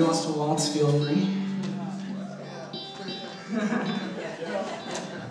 anybody wants to waltz, feel free.